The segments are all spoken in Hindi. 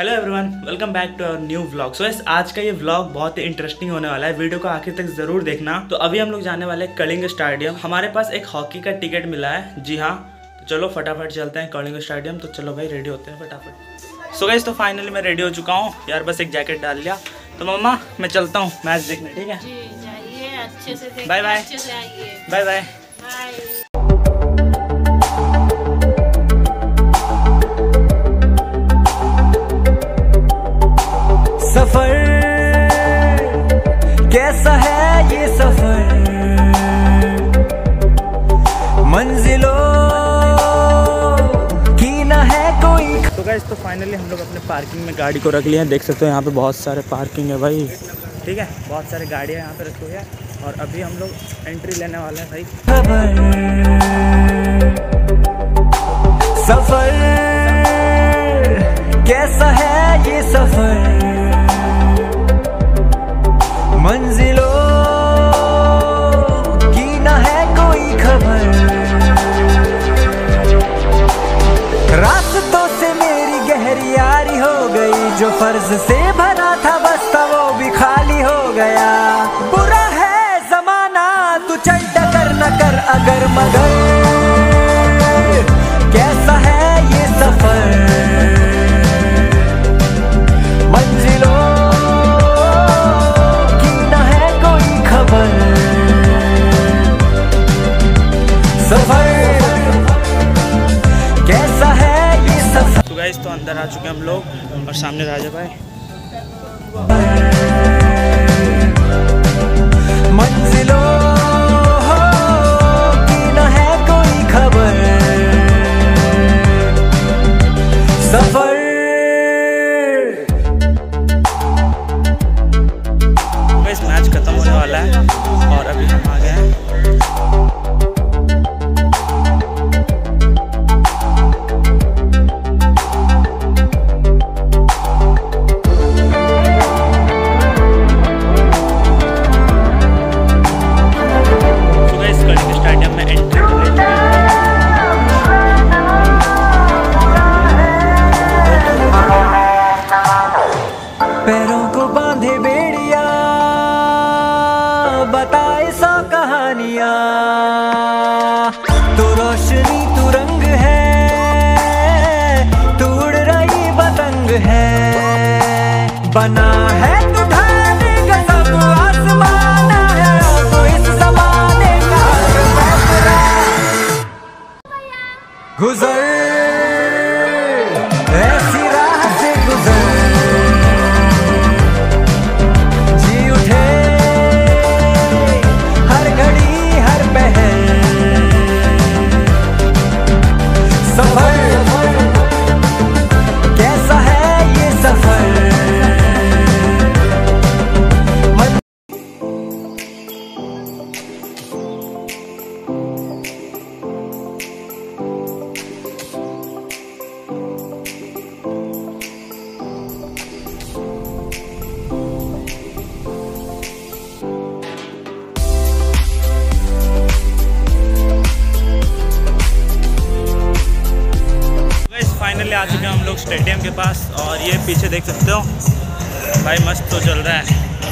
Hello everyone welcome back to our new vlog so आज का ये व्लॉग बहुत ही इंटरेस्टिंग होने वाला है। वीडियो को आखिर तक ज़रूर देखना। तो अभी हम लोग जाने वाले हैं कलिंग स्टेडियम हमारे पास एक हॉकी का टिकट मिला है। जी हाँ तो चलो फटाफट चलते हैं कलिंग स्टेडियम तो चलो भाई रेडी होते हैं फटाफट। सो गैस तो फाइनली मैं रेडी हो चुका हूँ। यार बस एक जैकेट डाल लिया। तो मम्मा मैं चलता हूँ मैच देखने ठीक है? बाय बाय बाय बाय सफ़र। कैसा है ये सफ़र? मंजिलों की न है कोई तो गैस तो फाइनली हम लोग अपने पार्किंग में गाड़ी को रख लिया है। देख सकते हो यहाँ पे बहुत सारे पार्किंग है भाई। ठीक है? बहुत सारे गाड़ियाँ यहाँ पे रखी हुई है और अभी हम लोग एंट्री लेने वाले हैं भाई। सफ़र। से भरा था बस्ता वो भी खाली हो गया। बुरा है जमाना, तू चल डगर न कर, अगर मगर अंदर आ चुके हम लोग और सामने राजा भाई। मंजिलों बताए सौ कहानियाँ। तू रोशनी तू रंग है, तू उड़ रही पतंग है। बना है तू तो गुजर आ चुके हैं हम लोग स्टेडियम के पास और ये पीछे देख सकते हो। भाई मस्त तो चल रहा है।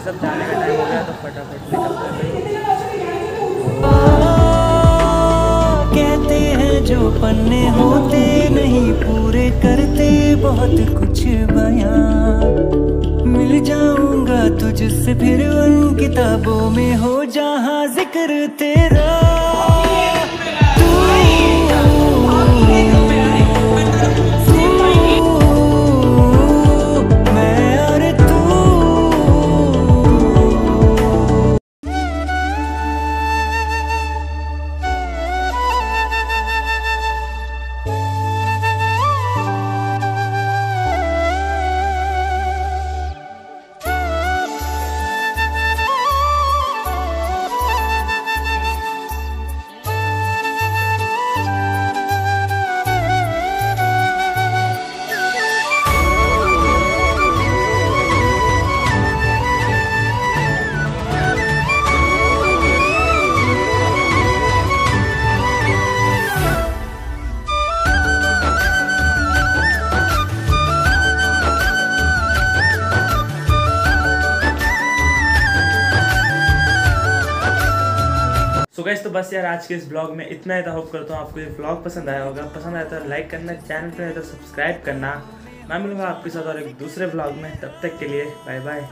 तो सब जाने का टाइम हो गया तो फटाफट कहते हैं जो पन्ने होते नहीं, पूरे करते बहुत कुछ बयां। मिल जाऊँगा तुझसे फिर उन किताबों में हो जहाँ ज़िक्र तेरा। सो गैस तो बस यार आज के इस ब्लॉग में इतना ही था। होप करता हूँ आपको ये ब्लॉग पसंद आया होगा। पसंद आया तो लाइक करना चैनल पर तो सब्सक्राइब करना। मैं मिलूँगा आपके साथ और एक दूसरे ब्लॉग में। तब तक के लिए बाय बाय